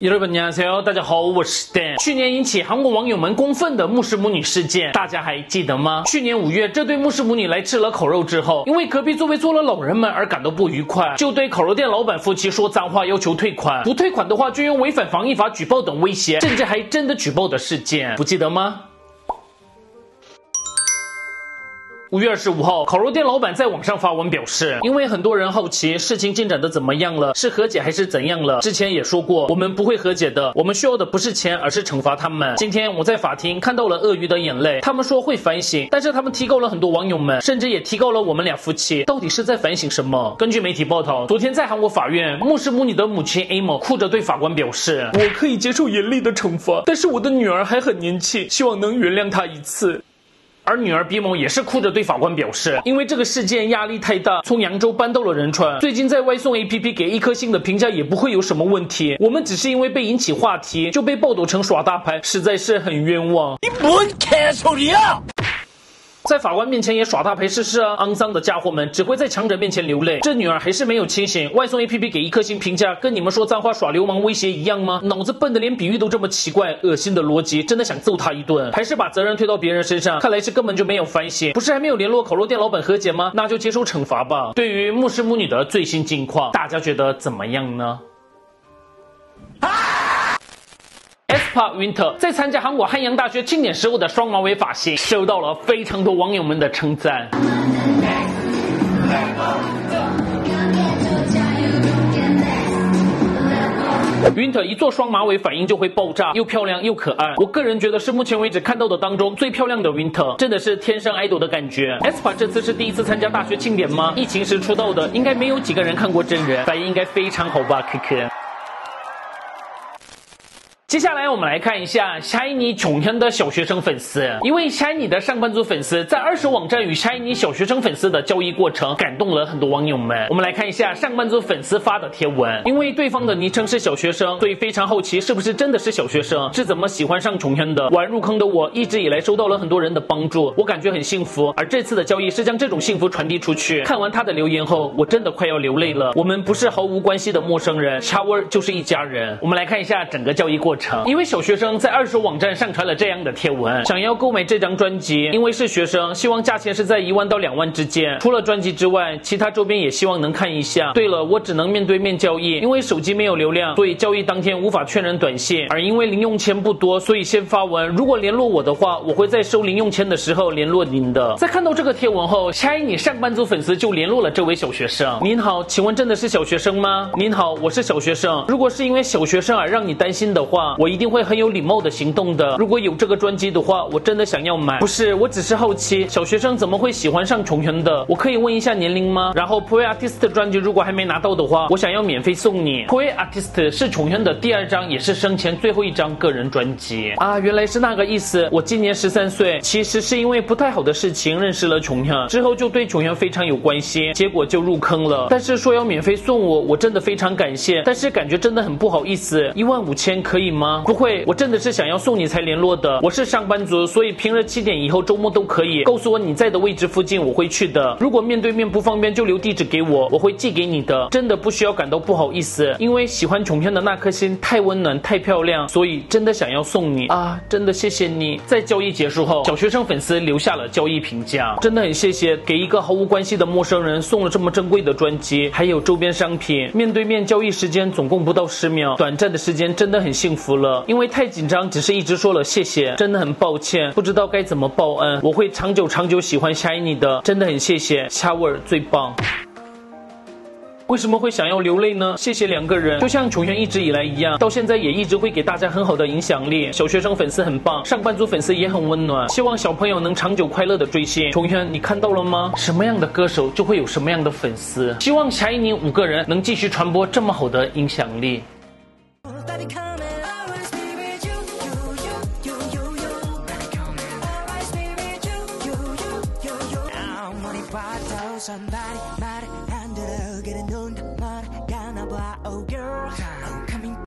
여러분안녕하세요大家好，我是 Dan。去年引起韩国网友们公愤的穆氏母女事件，大家还记得吗？去年五月，这对穆氏母女来吃了烤肉之后，因为隔壁座位坐了老人们而感到不愉快，就对烤肉店老板夫妻说脏话，要求退款。不退款的话，就用违反防疫法举报等威胁，甚至还真的举报的事件，不记得吗？ 五月二十五号，烤肉店老板在网上发文表示，因为很多人好奇事情进展的怎么样了，是和解还是怎样了？之前也说过，我们不会和解的，我们需要的不是钱，而是惩罚他们。今天我在法庭看到了鳄鱼的眼泪，他们说会反省，但是他们提高了很多网友们，甚至也提高了我们俩夫妻，到底是在反省什么？根据媒体报道，昨天在韩国法院，牧师母女的母亲 A 某哭着对法官表示，我可以接受严厉的惩罚，但是我的女儿还很年轻，希望能原谅她一次。而女儿比蒙也是哭着对法官表示，因为这个事件压力太大，从扬州搬到了仁川。最近在外送 APP 给一颗星的评价也不会有什么问题。我们只是因为被引起话题就被暴走成耍大牌，实在是很冤枉。你没开错的呀。在法官面前也耍大牌试试啊！肮脏的家伙们只会在强者面前流泪。这女儿还是没有清醒。外送 APP 给一颗星评价，跟你们说脏话、耍流氓威胁一样吗？脑子笨的连比喻都这么奇怪，恶心的逻辑，真的想揍他一顿。还是把责任推到别人身上，看来是根本就没有反省。不是还没有联络烤肉店老板和解吗？那就接受惩罚吧。对于牧师母女的最新近况，大家觉得怎么样呢啊，Winter 在参加韩国汉阳大学庆典时候的双马尾发型，受到了非常多网友们的称赞。Winter 一做双马尾，反应就会爆炸，又漂亮又可爱。我个人觉得是目前为止看到的当中最漂亮的 Winter，真的是天生爱豆的感觉。s p a 这次是第一次参加大学庆典吗？疫情时出道的，应该没有几个人看过真人，反应应该非常好吧？可可。接下来我们来看一下 Shiny 穷亨的小学生粉丝，一位 Shiny 的上班族粉丝在二手网站与 Shiny 小学生粉丝的交易过程，感动了很多网友们。我们来看一下上班族粉丝发的贴文，因为对方的昵称是小学生，所以非常好奇是不是真的是小学生，是怎么喜欢上穷亨的。玩入坑的我一直以来收到了很多人的帮助，我感觉很幸福。而这次的交易是将这种幸福传递出去。看完他的留言后，我真的快要流泪了。我们不是毫无关系的陌生人，Shower 就是一家人。我们来看一下整个交易过程。一位小学生在二手网站上传了这样的贴文，想要购买这张专辑，因为是学生，希望价钱是在一万到两万之间。除了专辑之外，其他周边也希望能看一下。对了，我只能面对面交易，因为手机没有流量，所以交易当天无法确认短信。而因为零用钱不多，所以先发文。如果联络我的话，我会在收零用钱的时候联络您的。在看到这个贴文后，下一你上班族粉丝就联络了这位小学生。您好，请问真的是小学生吗？您好，我是小学生。如果是因为小学生而让你担心的话，我一定。会很有礼貌的行动的。如果有这个专辑的话，我真的想要买。不是，我只是好奇，小学生怎么会喜欢上穷人的？我可以问一下年龄吗？然后 p o e Artist 专辑如果还没拿到的话，我想要免费送你。p o e Artist 是穷人的第二张，也是生前最后一张个人专辑啊，原来是那个意思。我今年十三岁，其实是因为不太好的事情认识了穷人，之后就对穷人非常有关系，结果就入坑了。但是说要免费送我，我真的非常感谢，但是感觉真的很不好意思，一万五千可以吗？吗不。会，我真的是想要送你才联络的。我是上班族，所以平日七点以后，周末都可以。告诉我你在的位置附近，我会去的。如果面对面不方便，就留地址给我，我会寄给你的。真的不需要感到不好意思，因为喜欢琼片的那颗心太温暖、太漂亮，所以真的想要送你啊！真的谢谢你。在交易结束后，小学生粉丝留下了交易评价，真的很谢谢，给一个毫无关系的陌生人送了这么珍贵的专辑，还有周边商品。面对面交易时间总共不到十秒，短暂的时间真的很幸福服了。因为太紧张，只是一直说了谢谢，真的很抱歉，不知道该怎么报恩。我会长久长久喜欢 Shiny 的，真的很谢谢，夏味儿最棒。为什么会想要流泪呢？谢谢两个人，就像琼轩一直以来一样，到现在也一直会给大家很好的影响力。小学生粉丝很棒，上班族粉丝也很温暖。希望小朋友能长久快乐的追星。琼轩，你看到了吗？什么样的歌手就会有什么样的粉丝。希望 Shiny 五个人能继续传播这么好的影响力。somebody 말을 안 들어 그래 눈